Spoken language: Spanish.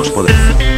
vos podés.